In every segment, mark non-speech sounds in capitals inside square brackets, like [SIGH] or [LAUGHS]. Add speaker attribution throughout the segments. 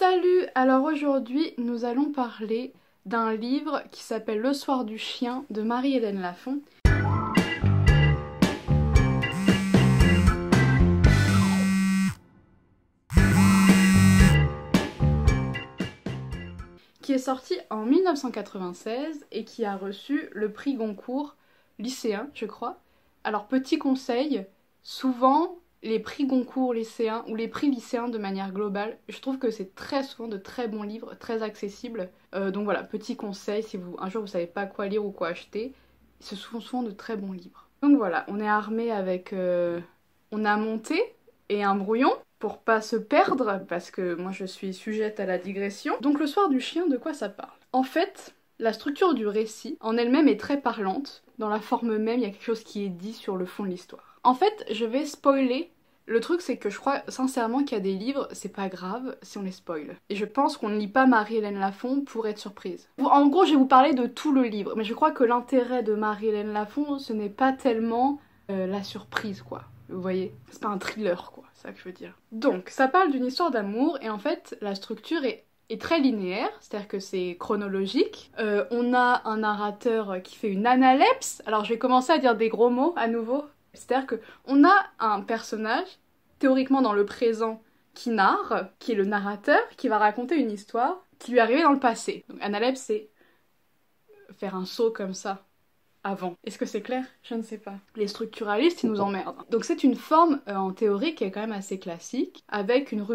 Speaker 1: Salut Alors aujourd'hui nous allons parler d'un livre qui s'appelle Le soir du chien de Marie-Hélène Lafont. qui est sorti en 1996 et qui a reçu le prix Goncourt lycéen, je crois. Alors petit conseil, souvent les prix Goncourt lycéens ou les prix lycéens de manière globale, je trouve que c'est très souvent de très bons livres, très accessibles. Euh, donc voilà, petit conseil, si vous un jour vous savez pas quoi lire ou quoi acheter, ce sont souvent de très bons livres. Donc voilà, on est armé avec... Euh, on a monté et un brouillon pour pas se perdre, parce que moi je suis sujette à la digression. Donc le soir du chien, de quoi ça parle? En fait, la structure du récit en elle-même est très parlante. Dans la forme même, il y a quelque chose qui est dit sur le fond de l'histoire. En fait, je vais spoiler. Le truc, c'est que je crois sincèrement qu'il y a des livres, c'est pas grave si on les spoil. Et je pense qu'on ne lit pas Marie-Hélène Lafont pour être surprise. En gros, je vais vous parler de tout le livre, mais je crois que l'intérêt de Marie-Hélène Lafont, ce n'est pas tellement euh, la surprise, quoi. Vous voyez? C'est pas un thriller, quoi, ça que je veux dire. Donc, ça parle d'une histoire d'amour, et en fait, la structure est est très linéaire, c'est-à-dire que c'est chronologique. Euh, on a un narrateur qui fait une analepse. Alors je vais commencer à dire des gros mots à nouveau. C'est-à-dire qu'on a un personnage, théoriquement dans le présent, qui narre, qui est le narrateur, qui va raconter une histoire qui lui est arrivée dans le passé. Donc analepse, c'est faire un saut comme ça avant. Est-ce que c'est clair? Je ne sais pas. Les structuralistes, ils nous emmerdent. Donc c'est une forme euh, en théorie qui est quand même assez classique, avec une,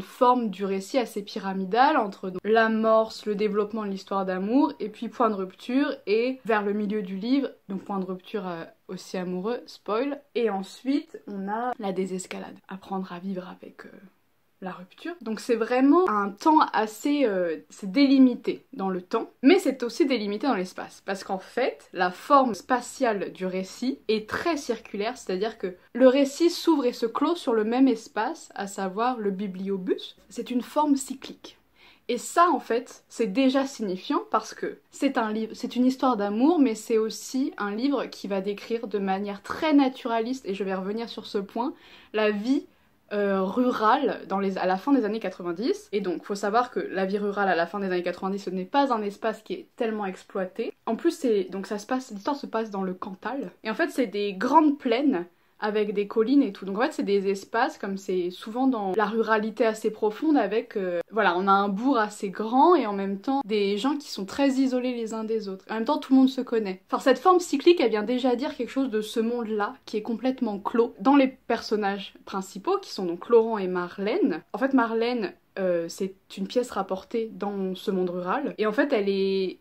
Speaker 1: forme du récit assez pyramidale entre l'amorce, le développement de l'histoire d'amour, et puis point de rupture, et vers le milieu du livre, donc point de rupture euh, aussi amoureux, spoil. Et ensuite, on a la désescalade. Apprendre à vivre avec... Euh, la rupture. Donc c'est vraiment un temps assez... Euh, c'est délimité dans le temps, mais c'est aussi délimité dans l'espace. Parce qu'en fait, la forme spatiale du récit est très circulaire, c'est-à-dire que le récit s'ouvre et se clôt sur le même espace, à savoir le bibliobus. C'est une forme cyclique. Et ça, en fait, c'est déjà signifiant parce que c'est un livre, c'est une histoire d'amour, mais c'est aussi un livre qui va décrire de manière très naturaliste, et je vais revenir sur ce point, la vie euh, rurale dans les, à la fin des années 90. Et donc, faut savoir que la vie rurale à la fin des années 90, ce n'est pas un espace qui est tellement exploité. En plus, c'est donc ça se passe, l'histoire se passe dans le Cantal. Et en fait, c'est des grandes plaines avec des collines et tout. Donc en fait c'est des espaces comme c'est souvent dans la ruralité assez profonde avec euh, voilà on a un bourg assez grand et en même temps des gens qui sont très isolés les uns des autres. En même temps tout le monde se connaît. Enfin cette forme cyclique elle vient déjà dire quelque chose de ce monde là qui est complètement clos dans les personnages principaux qui sont donc Laurent et Marlène. En fait Marlène euh, c'est une pièce rapportée dans ce monde rural et en fait elle est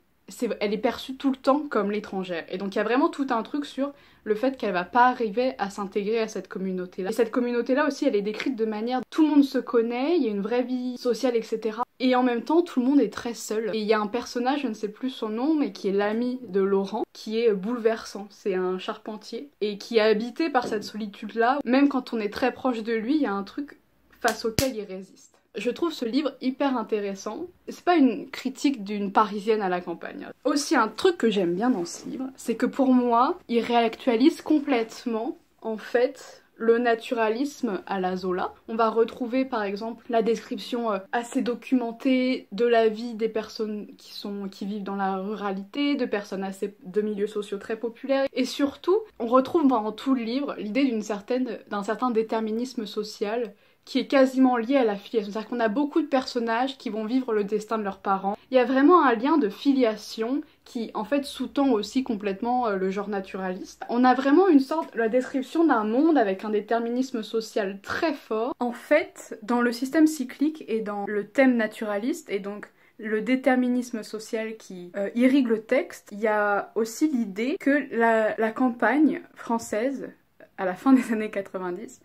Speaker 1: elle est perçue tout le temps comme l'étrangère. Et donc il y a vraiment tout un truc sur le fait qu'elle va pas arriver à s'intégrer à cette communauté-là. Et cette communauté-là aussi, elle est décrite de manière tout le monde se connaît, il y a une vraie vie sociale, etc. Et en même temps, tout le monde est très seul. Et il y a un personnage, je ne sais plus son nom, mais qui est l'ami de Laurent, qui est bouleversant. C'est un charpentier et qui est habité par cette solitude-là. Même quand on est très proche de lui, il y a un truc face auquel il résiste. Je trouve ce livre hyper intéressant. C'est pas une critique d'une parisienne à la campagne. Aussi, un truc que j'aime bien dans ce livre, c'est que pour moi, il réactualise complètement, en fait, le naturalisme à la Zola. On va retrouver par exemple la description euh, assez documentée de la vie des personnes qui sont qui vivent dans la ruralité, de personnes assez de milieux sociaux très populaires et surtout, on retrouve dans tout le livre l'idée d'un certain déterminisme social qui est quasiment lié à la filiation. C'est-à-dire qu'on a beaucoup de personnages qui vont vivre le destin de leurs parents. Il y a vraiment un lien de filiation qui en fait sous-tend aussi complètement euh, le genre naturaliste. On a vraiment une sorte, la description d'un monde avec un déterminisme social très fort. En fait, dans le système cyclique et dans le thème naturaliste et donc le déterminisme social qui euh, irrigue le texte, il y a aussi l'idée que la campagne française, à la fin des années 90,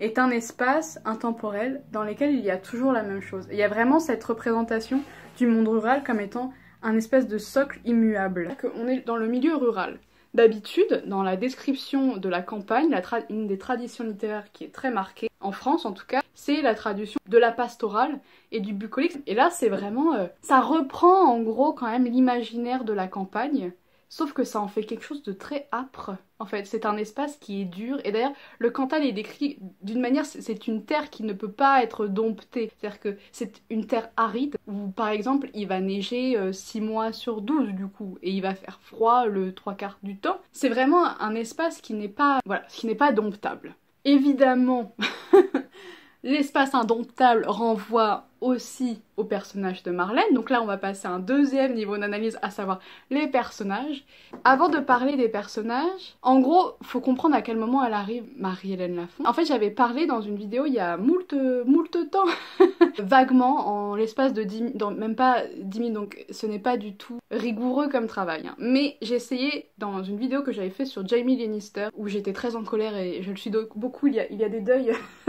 Speaker 1: est un espace intemporel dans lequel il y a toujours la même chose. il y a vraiment cette représentation du monde rural comme étant un espèce de socle immuable. On est dans le milieu rural. D'habitude, dans la description de la campagne, une des traditions littéraires qui est très marquée, en France en tout cas, c'est la traduction de la pastorale et du bucolique. Et là, c'est vraiment... Euh, ça reprend en gros quand même l'imaginaire de la campagne, Sauf que ça en fait quelque chose de très âpre. En fait, c'est un espace qui est dur. Et d'ailleurs, le Cantal est décrit d'une manière, c'est une terre qui ne peut pas être domptée. C'est-à-dire que c'est une terre aride où, par exemple, il va neiger 6 euh, mois sur 12 du coup. Et il va faire froid le 3 quarts du temps. C'est vraiment un espace qui n'est pas, voilà, qui n'est pas domptable. Évidemment, [LAUGHS] l'espace indomptable renvoie aussi au personnage de Marlène. Donc là, on va passer à un deuxième niveau d'analyse, à savoir les personnages. Avant de parler des personnages, en gros, faut comprendre à quel moment elle arrive, Marie-Hélène Lafont. En fait, j'avais parlé dans une vidéo il y a moult, moult temps, [LAUGHS] vaguement, en l'espace de 10 dans même pas 10 minutes, donc ce n'est pas du tout rigoureux comme travail. Hein. Mais j'ai essayé, dans une vidéo que j'avais fait sur Jamie Lannister, où j'étais très en colère et je le suis beaucoup, il y a des deuils [LAUGHS]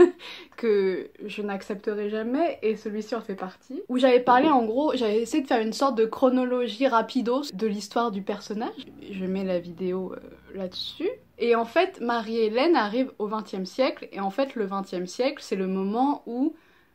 Speaker 1: que je n'accepterai jamais, et celui-ci en fait partie, où j'avais parlé en gros, j'avais essayé de faire une sorte de chronologie rapidos de l'histoire du personnage. Je mets la vidéo euh, là-dessus. Et en fait, Marie-Hélène arrive au XXe siècle, et en fait, le XXe siècle, c'est le moment où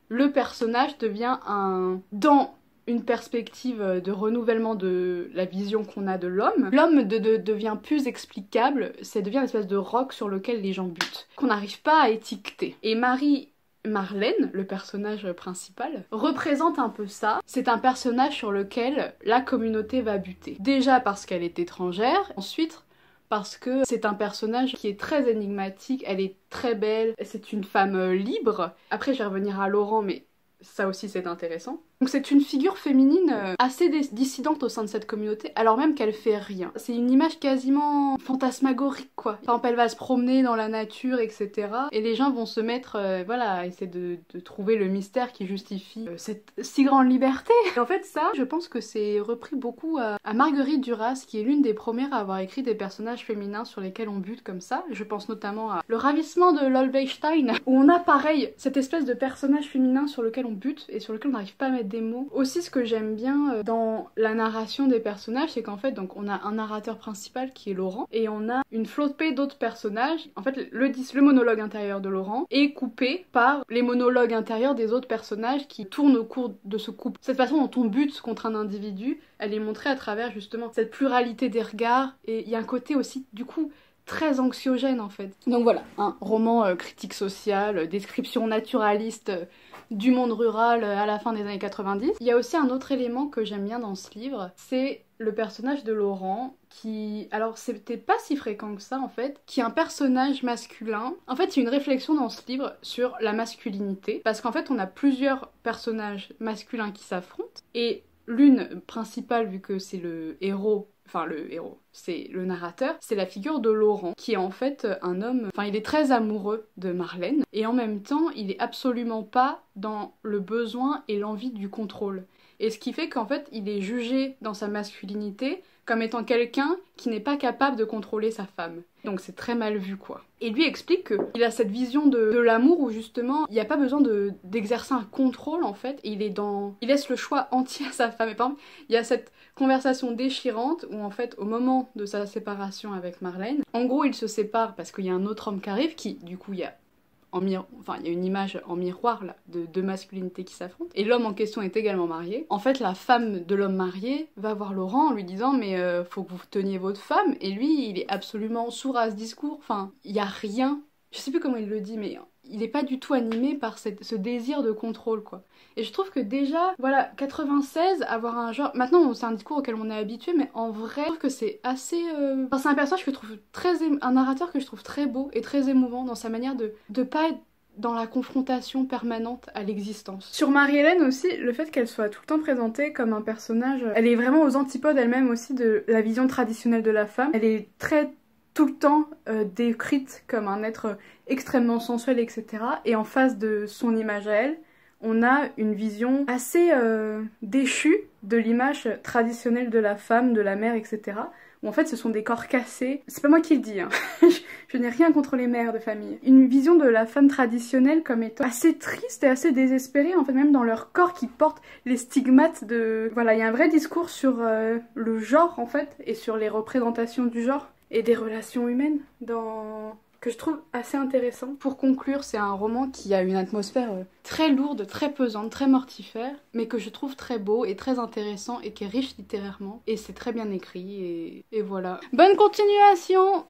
Speaker 1: le personnage devient un... dans une perspective de renouvellement de la vision qu'on a de l'homme, l'homme devient plus explicable, ça devient une espèce de roc sur lequel les gens butent, qu'on n'arrive pas à étiqueter. Et Marie Marlène, le personnage principal, représente un peu ça. C'est un personnage sur lequel la communauté va buter. Déjà parce qu'elle est étrangère, ensuite parce que c'est un personnage qui est très énigmatique, elle est très belle, c'est une femme libre. Après je vais revenir à Laurent mais ça aussi c'est intéressant. Donc c'est une figure féminine euh, assez dissidente au sein de cette communauté, alors même qu'elle fait rien. C'est une image quasiment fantasmagorique quoi. Par exemple elle va se promener dans la nature, etc. Et les gens vont se mettre, euh, voilà, à essayer de, trouver le mystère qui justifie euh, cette si grande liberté. [LAUGHS] Et en fait ça, je pense que c'est repris beaucoup à, Marguerite Duras, qui est l'une des premières à avoir écrit des personnages féminins sur lesquels on bute comme ça. Je pense notamment à Le ravissement de Lolweinstein, [LAUGHS] où on a pareil cette espèce de personnage féminin sur lequel on bute et sur lequel on n'arrive pas à mettre des mots. Aussi ce que j'aime bien euh, dans la narration des personnages, c'est qu'en fait donc on a un narrateur principal qui est Laurent et on a une flopée d'autres personnages. En fait le, le monologue intérieur de Laurent est coupé par les monologues intérieurs des autres personnages qui tournent au cours de ce couple. Cette façon dont on bute contre un individu, elle est montrée à travers justement cette pluralité des regards et il y a un côté aussi du coup très anxiogène en fait. Donc voilà, un roman euh, critique social, euh, description naturaliste du monde rural à la fin des années 90. Il y a aussi un autre élément que j'aime bien dans ce livre, c'est le personnage de Laurent qui alors c'était pas si fréquent que ça en fait qui est un personnage masculin en fait il y a une réflexion dans ce livre sur la masculinité parce qu'en fait on a plusieurs personnages masculins qui s'affrontent et l'une principale vu que c'est le héros enfin le héros, c'est le narrateur, c'est la figure de Laurent, qui est en fait un homme, enfin il est très amoureux de Marlène, et en même temps il est absolument pas dans le besoin et l'envie du contrôle. Et ce qui fait qu'en fait il est jugé dans sa masculinité comme étant quelqu'un qui n'est pas capable de contrôler sa femme. Donc c'est très mal vu quoi. Et lui explique qu'il a cette vision de, l'amour où justement il n'y a pas besoin d'exercer un contrôle en fait, il est dans. Il laisse le choix entier à sa femme. Et par exemple, il y a cette conversation déchirante où en fait au moment de sa séparation avec Marlène, en gros il se sépare parce qu'il y a un autre homme qui arrive qui du coup il y a en enfin il y a une image en miroir là de deux masculinités qui s'affrontent et l'homme en question est également marié. En fait la femme de l'homme marié va voir Laurent en lui disant mais euh, faut que vous teniez votre femme et lui il est absolument sourd à ce discours. Enfin il y a rien. Je sais plus comment il le dit mais il n'est pas du tout animé par ce désir de contrôle quoi. Et je trouve que déjà, voilà, 96, avoir un genre... Maintenant, c'est un discours auquel on est habitué, mais en vrai, je trouve que c'est assez... Euh, c'est un personnage que je trouve très... Un narrateur que je trouve très beau et très émouvant dans sa manière de, de pas être dans la confrontation permanente à l'existence. Sur Marie-Hélène aussi, le fait qu'elle soit tout le temps présentée comme un personnage, elle est vraiment aux antipodes elle-même aussi de la vision traditionnelle de la femme. Elle est très tout le temps euh, décrite comme un être extrêmement sensuel, etc. Et en face de son image à elle, on a une vision assez euh, déchue de l'image traditionnelle de la femme, de la mère, etc. Où en fait ce sont des corps cassés. C'est pas moi qui le dis, hein. [LAUGHS] je n'ai rien contre les mères de famille. Une vision de la femme traditionnelle comme étant assez triste et assez désespérée, en fait même dans leur corps qui porte les stigmates de... Voilà, il y a un vrai discours sur euh, le genre en fait, et sur les représentations du genre et des relations humaines dans que je trouve assez intéressant. Pour conclure, c'est un roman qui a une atmosphère euh, très lourde, très pesante, très mortifère, mais que je trouve très beau et très intéressant et qui est riche littérairement. Et c'est très bien écrit et, et voilà. Bonne continuation